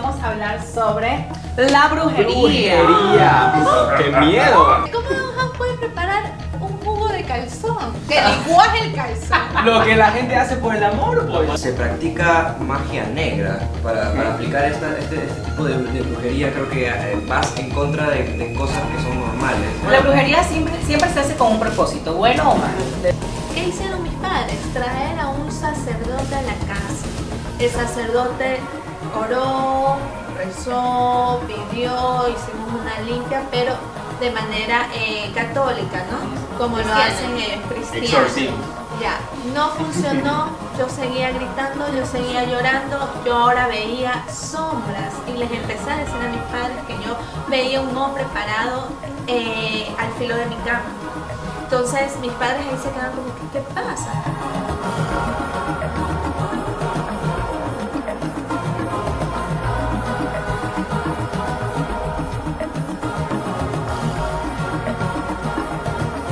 vamos a hablar sobre la brujería. ¡Brujería! ¡Qué miedo! ¿Cómo Don Juan puede preparar un jugo de calzón? Que licuas el calzón. Lo que la gente hace por el amor, pues. Se practica magia negra para, para aplicar esta- este, este tipo de, de brujería. Creo que eh, vas en contra de, de cosas que son normales. La brujería siempre, siempre se hace con un propósito, bueno o malo. ¿Qué hicieron mis padres? Traer a un sacerdote a la casa. El sacerdote oró, rezó, pidió, hicimos una limpia, pero de manera eh, católica, ¿no? Como lo hacen ellos, cristianos. Ya, no funcionó, yo seguía gritando, yo seguía llorando, yo ahora veía sombras y les empecé a decir a mis padres que yo veía un hombre parado eh, al filo de mi cama. Entonces mis padres ahí se quedaron como, ¿qué pasa?